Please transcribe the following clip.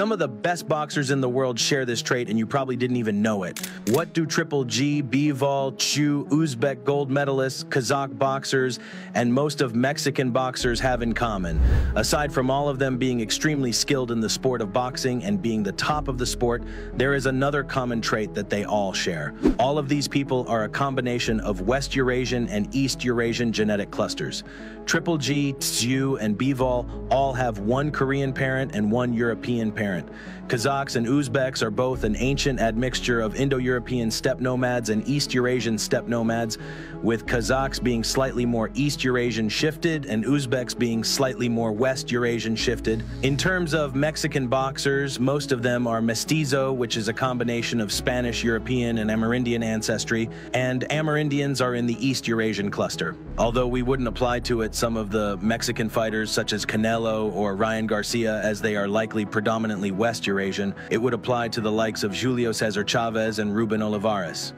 Some of the best boxers in the world share this trait, and you probably didn't even know it. What do Triple G, Bivol, Tszyu, Uzbek gold medalists, Kazakh boxers, and most of Mexican boxers have in common? Aside from all of them being extremely skilled in the sport of boxing and being the top of the sport, there is another common trait that they all share. All of these people are a combination of West Eurasian and East Eurasian genetic clusters. Triple G, Tszyu, and Bivol all have one Korean parent and one European parent parent. Kazakhs and Uzbeks are both an ancient admixture of Indo-European steppe nomads and East Eurasian steppe nomads, with Kazakhs being slightly more East Eurasian shifted and Uzbeks being slightly more West Eurasian shifted. In terms of Mexican boxers, most of them are mestizo, which is a combination of Spanish, European, and Amerindian ancestry, and Amerindians are in the East Eurasian cluster. Although we wouldn't apply to it some of the Mexican fighters such as Canelo or Ryan Garcia as they are likely West Eurasian, it would apply to the likes of Julio Cesar Chavez and Ruben Olivares.